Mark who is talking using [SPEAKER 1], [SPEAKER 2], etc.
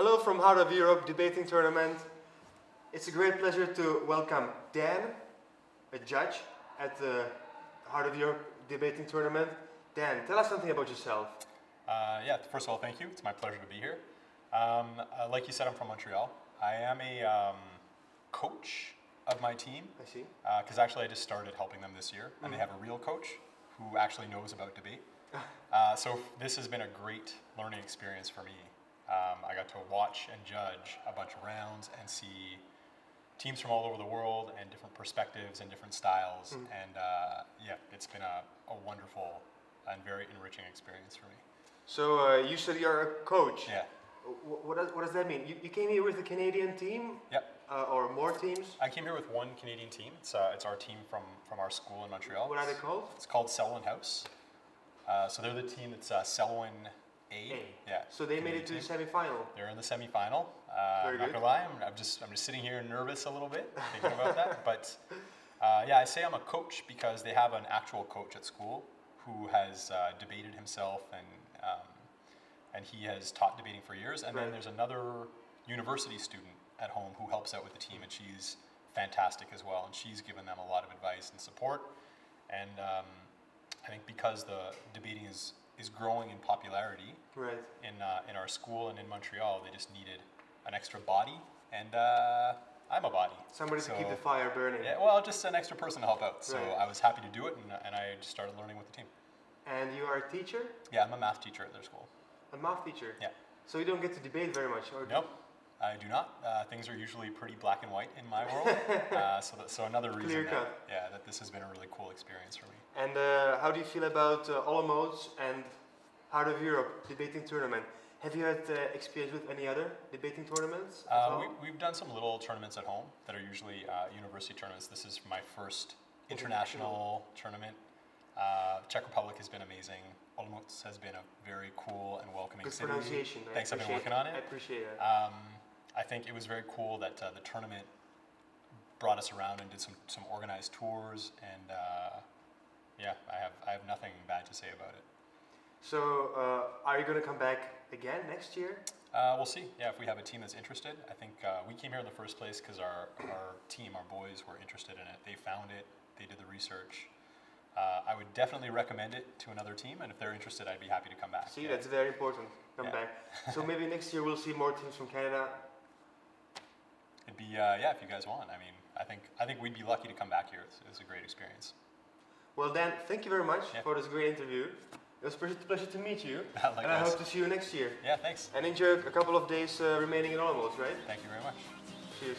[SPEAKER 1] from Heart of Europe debating tournament. It's a great pleasure to welcome Dan, a judge at the Heart of Europe debating tournament. Dan, tell us something about yourself.
[SPEAKER 2] Uh, yeah, first of all, thank you. It's my pleasure to be here. Um, uh, like you said, I'm from Montreal. I am a um, coach of my team
[SPEAKER 1] I see.
[SPEAKER 2] because actually I just started helping them this year, and they have a real coach who actually knows about debate. Uh, so this has been a great learning experience for me. Um, I got to watch and judge a bunch of rounds and see teams from all over the world and different perspectives and different styles. And uh, yeah, it's been a, a wonderful and very enriching experience for me.
[SPEAKER 1] So uh, you said you're a coach.
[SPEAKER 2] Yeah.
[SPEAKER 1] What does, what does that mean? You, you came here with a Canadian team
[SPEAKER 2] Yep.
[SPEAKER 1] uh, or more teams?
[SPEAKER 2] I came here with one Canadian team. It's, uh, it's our team from, from our school in Montreal.
[SPEAKER 1] What are they called?
[SPEAKER 2] It's called Selwyn House. Uh, so they're the team that's uh, Selwyn A.
[SPEAKER 1] A.
[SPEAKER 2] Yeah.
[SPEAKER 1] So they made it to the semi-final.
[SPEAKER 2] They're in the semifinal. Uh,
[SPEAKER 1] Very
[SPEAKER 2] I'm not
[SPEAKER 1] good.
[SPEAKER 2] gonna lie, I'm, I'm just I'm just sitting here nervous a little bit thinking about that. But uh, yeah, I say I'm a coach because they have an actual coach at school who has uh, debated himself and um, and he has taught debating for years. And
[SPEAKER 1] Right.
[SPEAKER 2] then there's another university student at home who helps out with the team, and she's fantastic as well. And she's given them a lot of advice and support. And um, I think because the debating is is growing in popularity,
[SPEAKER 1] Right.
[SPEAKER 2] in uh, in our school and in Montreal, they just needed an extra body, and uh, I'm a body.
[SPEAKER 1] Somebody to keep the fire burning.
[SPEAKER 2] Yeah, well, just an extra person to help out. So
[SPEAKER 1] Right.
[SPEAKER 2] I was happy to do it, and, and I just started learning with the team.
[SPEAKER 1] And you are a teacher?
[SPEAKER 2] Yeah, I'm a math teacher at their school.
[SPEAKER 1] A math teacher?
[SPEAKER 2] Yeah.
[SPEAKER 1] So you don't get to debate very much? Or
[SPEAKER 2] Nope, I do not. Uh, things are usually pretty black and white in my world. uh, so, that, so another reason that, yeah, that this has been a really cool experience for me.
[SPEAKER 1] And uh, how do you feel about uh, Olomouc and Heart of Europe debating tournament? Have you had uh, experience with any other debating tournaments?
[SPEAKER 2] Uh, we, we've done some little tournaments at home that are usually uh, university tournaments. This is my first international tournament. Uh, Czech Republic has been amazing. Olomouc has been a very cool and welcoming
[SPEAKER 1] Good
[SPEAKER 2] city.
[SPEAKER 1] pronunciation. I
[SPEAKER 2] Thanks, I've been working on it.
[SPEAKER 1] I appreciate it.
[SPEAKER 2] Um, I think it was very cool that uh, the tournament brought us around and did some, some organized tours, and uh, yeah, I have I have nothing bad to say about it.
[SPEAKER 1] so, uh, are you going to come back again next year?
[SPEAKER 2] Uh, we'll see. Yeah, if we have a team that's interested. I think uh, we came here in the first place because our, our team, our boys, were interested in it. They found it. They did the research. Uh, I would definitely recommend it to another team, and if they're interested, I'd be happy to come back.
[SPEAKER 1] See,
[SPEAKER 2] Yeah.
[SPEAKER 1] that's very important. Come
[SPEAKER 2] Yeah.
[SPEAKER 1] back. So maybe next year we'll see more teams from Canada.
[SPEAKER 2] It'd be uh, yeah, if you guys want. I mean, I think I think we'd be lucky to come back here. It's, it's a great experience.
[SPEAKER 1] Well, Dan, thank you very much
[SPEAKER 2] Yeah.
[SPEAKER 1] for this great interview. It was a pleasure- pleasure to meet you. And I hope to see you next year.
[SPEAKER 2] Yeah, thanks.
[SPEAKER 1] And enjoy a couple of days uh, remaining in Olomouc, right?
[SPEAKER 2] Thank you very much.
[SPEAKER 1] Cheers.